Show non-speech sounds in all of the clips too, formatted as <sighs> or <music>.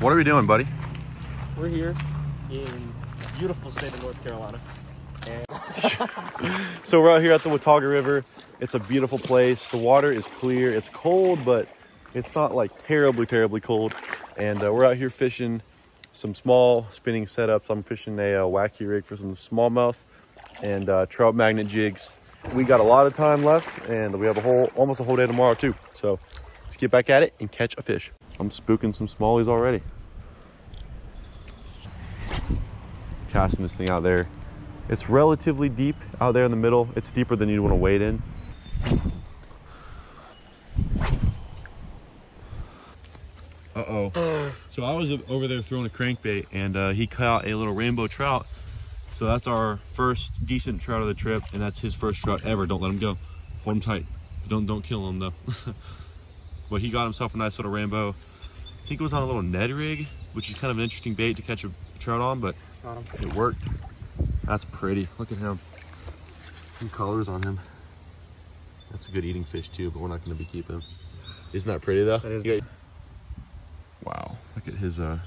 we doing, buddy? We're here in beautiful state of North Carolina. <laughs> So we're out here at the Watauga River. It's a beautiful place. The water is clear. It's cold, but it's not like terribly, terribly cold. And uh, we're out here fishing some small spinning setups. I'm fishing a uh, wacky rig for some smallmouth and uh, trout magnet jigs. We got a lot of time left, and we have a whole, almost a whole day tomorrow too. So let's get back at it and catch a fish. I'm spooking some smallies already. Casting this thing out there. It's relatively deep out there in the middle. It's deeper than you'd want to wade in. Uh-oh. So I was over there throwing a crankbait and uh, he caught a little rainbow trout. So that's our first decent trout of the trip and that's his first trout ever. Don't let him go. Hold him tight. Don't don't kill him though. <laughs> but he got himself a nice little rainbow. I think it was on a little Ned rig, which is kind of an interesting bait to catch a trout on, but it worked. That's pretty. Look at him. Some colors on him. That's a good eating fish too, but we're not going to be keeping him. Isn't that pretty though? That is got- Wow. Look at his uh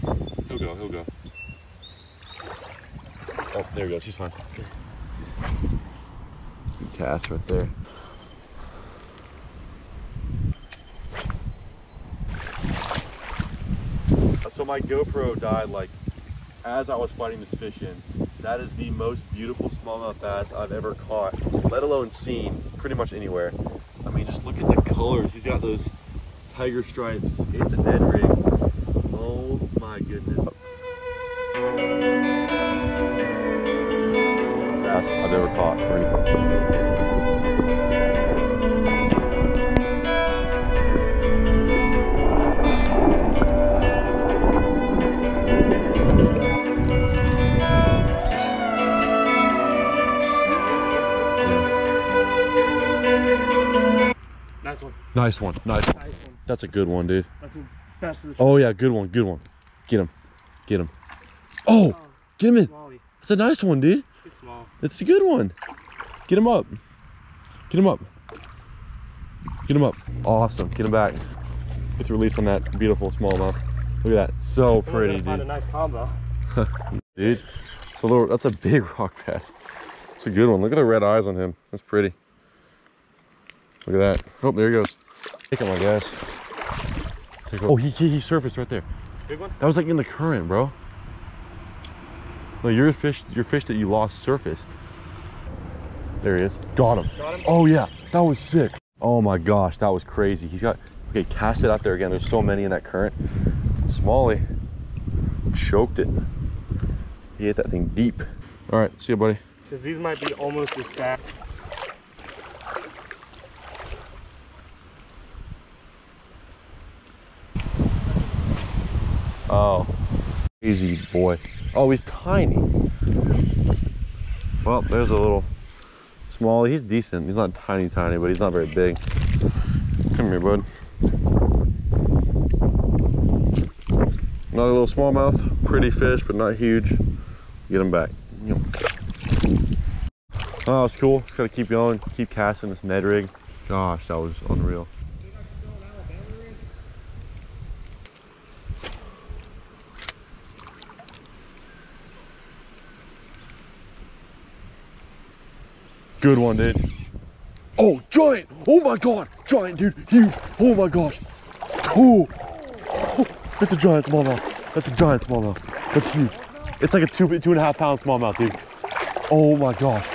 He'll go, he'll go. Oh, there he goes. He's fine. Good cast right there. My GoPro died like as I was fighting this fish in. That is the most beautiful smallmouth bass I've ever caught, let alone seen pretty much anywhere. I mean, just look at the colors. He's got those tiger stripes, in the Ned rig. Oh my goodness. Bass I've ever caught. Nice one. Nice one, nice one. Nice one. That's a good one, dude. That's a fast for the Oh yeah, good one, good one. Get him, get him. Oh, get him in. That's a nice one, dude. It's small. That's a good one. Get him up. Get him up. Get him up. Awesome. Get him back. Let's release on that beautiful smallmouth. Look at that. So Someone's pretty, gonna find a dude. nice combo. <laughs> Dude, it's a little. That's a big <laughs> rock bass. It's a good one. Look at the red eyes on him. That's pretty. Look at that. Oh, there he goes. Take him, I guess. Take. Oh, he, he he surfaced right there. Big one? That was like in the current, bro. No, your fish, your fish that you lost surfaced. There he is. Got him. Got him? Oh yeah, that was sick. Oh my gosh, that was crazy. He's got. Okay, cast it out there again. There's so many in that current. Smallie choked it. He hit that thing deep. All right, see you, buddy. Because these might be almost as fat. Oh, easy boy. Oh, he's tiny. Well, there's a little small. He's decent. He's not tiny, tiny, but he's not very big. Come here, bud. Another little smallmouth. Pretty fish, but not huge. Get him back. Oh, it's cool. Just gotta keep going, keep casting this Ned rig. Gosh, that was unreal. Good one, dude. Oh, giant! Oh my god! Giant, dude! Huge! Oh my gosh! Oh! oh it's a giant smallmouth. That's a giant smallmouth. That's huge. It's like a two, two and a half pound smallmouth, dude. Oh my gosh.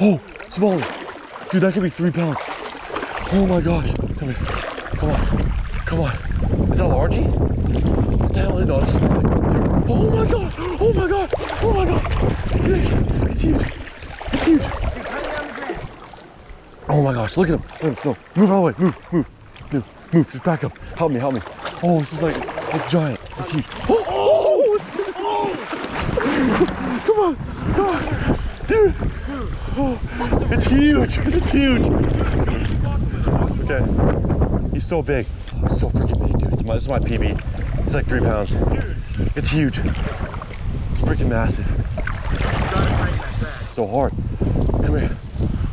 Oh, smaller. Dude, that could be three pounds. Oh my gosh. Come here. Come on. Come on. Is that a largie? What the hell is that? Oh my god. Oh my god. Oh my god. It's big. It's huge. It's huge. Oh my gosh, look at him. Look at him. No, move out of the way. Move, move, move, move. Just back up. Help me, help me. Oh, this is like, it's giant. It's huge. Oh, oh, it's, oh. Come on, come on. Dude. Oh, it's huge. It's huge. Okay. He's so big. He's so freaking big, dude. It's my, this is my PB. He's like three pounds. It's huge. It's freaking massive. So hard. Come here.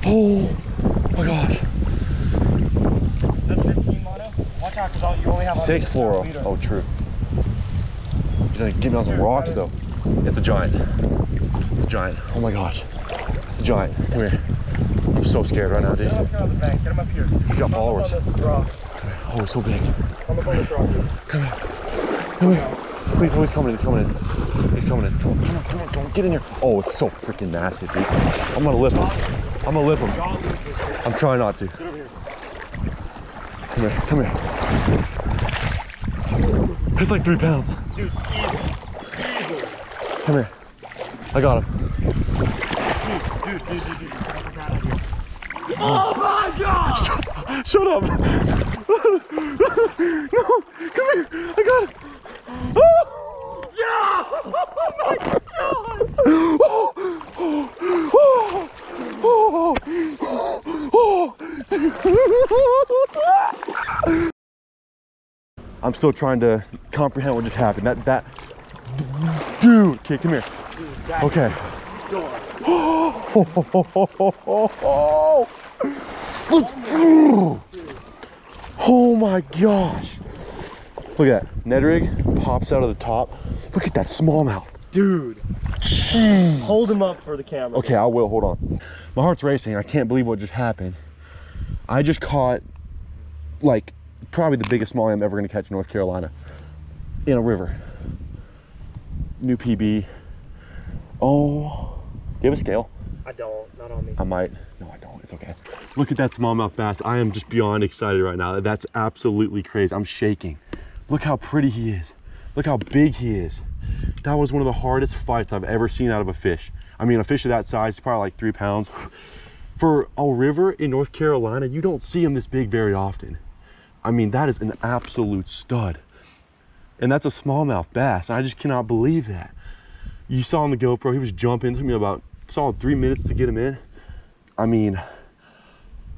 Oh my gosh. That's 15 mono. Watch count because you only have Six fluoro. Oh, true. You're gonna give me on some rocks though. It's a giant. It's a giant. Oh my gosh. It's a giant. Come here. I'm so scared right now, dude. Get bank. Get him up here. He's got followers. Up on this rock. Oh, it's so big. Come this rock. dude. Come here. Wait, oh, he's coming in. He's coming in. He's coming in. Come on, come on, come on. Get in here. Oh, it's so freaking nasty, dude. I'm gonna lip him. I'm gonna lip him. I'm trying not to. Come here. Come here. It's like three pounds. Dude, easy. Easy. Come here. I got him. Dude, dude, dude. Oh my god! Shut up. <laughs> no, come here. I got him. Oh! Oh, oh, oh, oh, oh, oh. I'm still trying to comprehend what just happened. That that dude. Okay, come here. Dude, Okay. door. <gasps> Oh my gosh. Look at that. Ned rig pops out of the top. Look at that smallmouth. Dude, Jeez. hold him up for the camera. Okay, I will. Hold on. My heart's racing. I can't believe what just happened. I just caught, like, probably the biggest smallmouth I'm ever going to catch in North Carolina in a river. New PB. Oh, do you have a scale? I don't, not on me. I might. No, I don't. It's okay. Look at that smallmouth bass. I am just beyond excited right now. That's absolutely crazy. I'm shaking. Look how pretty he is. Look how big he is. That was one of the hardest fights I've ever seen out of a fish. I mean, a fish of that size, probably like three pounds. For a river in North Carolina, you don't see them this big very often. I mean, that is an absolute stud. And that's a smallmouth bass. I just cannot believe that. You saw on the GoPro, he was jumping. Took me about solid three minutes to get him in. I mean,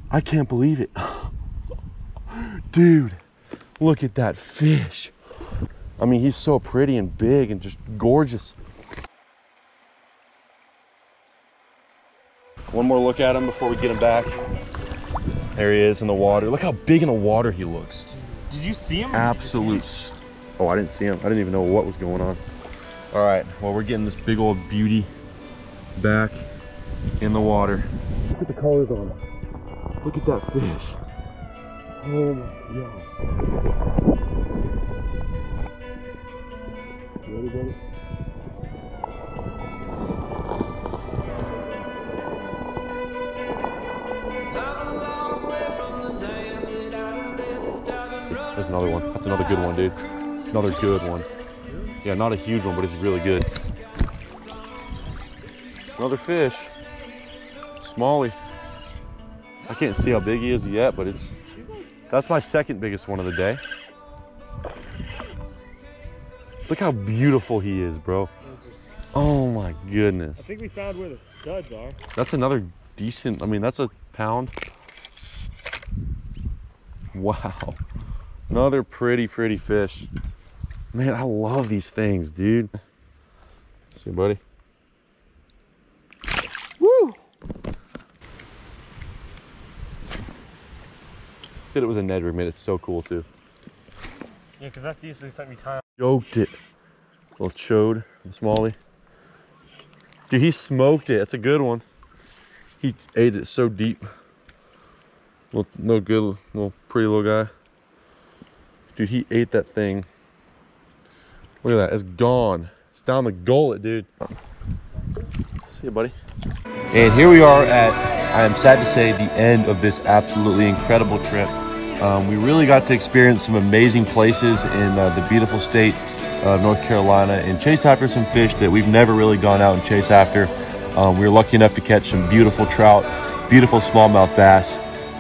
I can't believe it. <sighs> Dude, look at that fish. I mean, he's so pretty and big and just gorgeous. One more look at him before we get him back. There he is in the water. Look how big in the water he looks. Did you see him? Absolute. st- Oh, I didn't see him. I didn't even know what was going on. All right, well, we're getting this big old beauty back in the water. Look at the colors on him. Look at that fish. Oh my god. You ready, buddy? Another one. That's another good one, dude. Another good one. Yeah, not a huge one, but it's really good. Another fish. Smallie. I can't see how big he is yet, but it's that's my second biggest one of the day. Look how beautiful he is, bro. Oh my goodness. I think we found where the studs are. That's another decent, I mean, that's a pound. Wow. Another pretty, pretty fish. Man, I love these things, dude. See, buddy? Woo! That it was a Ned rig made It's so cool too. Yeah, because that's usually something you tie Yoked it. Little chode, smallie. Dude, he smoked it. That's a good one. He ate it so deep. Little, no good, little pretty little guy. Dude, he ate that thing. Look at that. It's gone. It's down the gullet, dude. See you, buddy. And here we are at, I am sad to say, the end of this absolutely incredible trip. Um, we really got to experience some amazing places in uh, the beautiful state of North Carolina and chase after some fish that we've never really gone out and chase after. Um, we were lucky enough to catch some beautiful trout, beautiful smallmouth bass,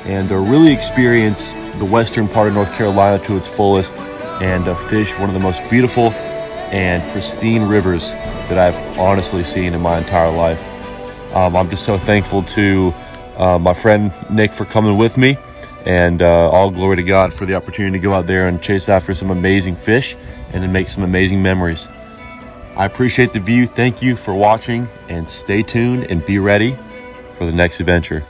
and uh, really experience the western part of North Carolina to its fullest and uh, fish one of the most beautiful and pristine rivers that I've honestly seen in my entire life. Um, I'm just so thankful to uh, my friend Nick for coming with me, and uh, all glory to God for the opportunity to go out there and chase after some amazing fish and to make some amazing memories. I appreciate the view. Thank you for watching, and stay tuned and be ready for the next adventure.